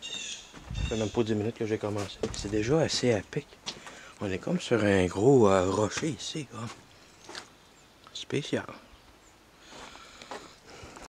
Ça fait même pas 10 minutes que j'ai commencé. C'est déjà assez à pic. On est comme sur un gros euh, rocher ici. Spécial.